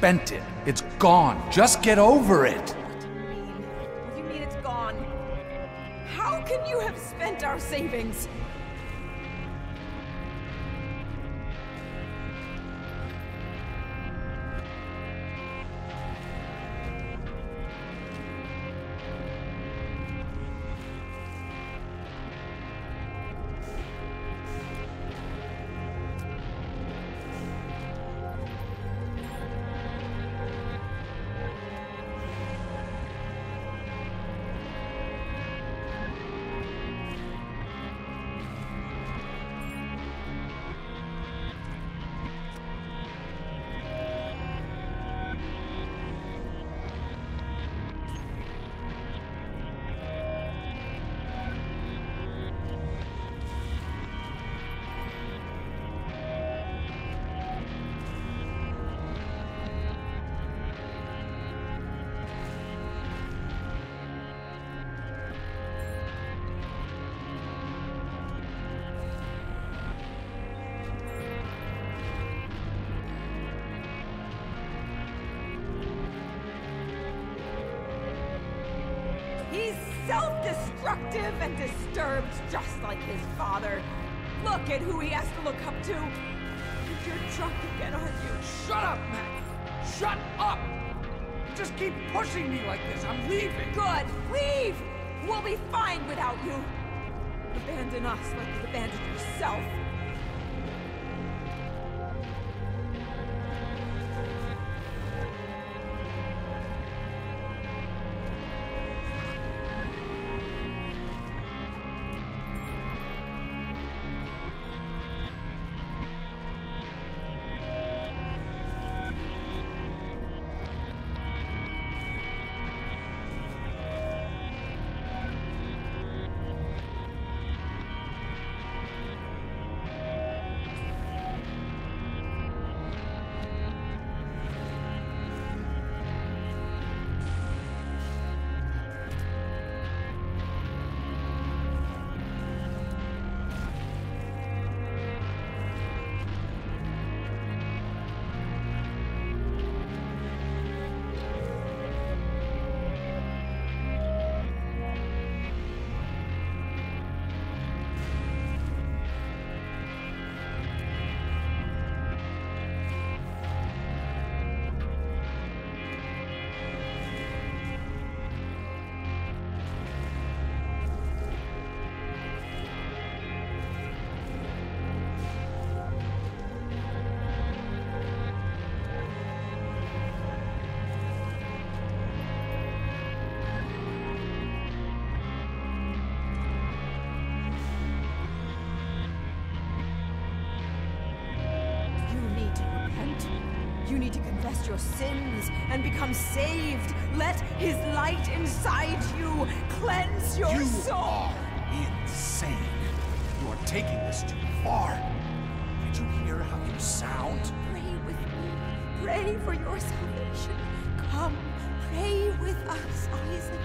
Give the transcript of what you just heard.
spent it. It's gone. Just get over it. What do you mean? What do you mean it's gone? How can you have spent our savings? And disturbed, just like his father. Look at who he has to look up to. And you're drunk again, aren't you? Shut up, Mac. Shut up. You just keep pushing me like this. I'm leaving. Good. Leave. We'll be fine without you. Abandon us like you abandoned yourself. Sins and become saved. Let his light inside you cleanse your You soul. are insane. You are taking this too far. Did you hear how you sound? Pray with me. Pray for your salvation. Come, pray with us, Isaac.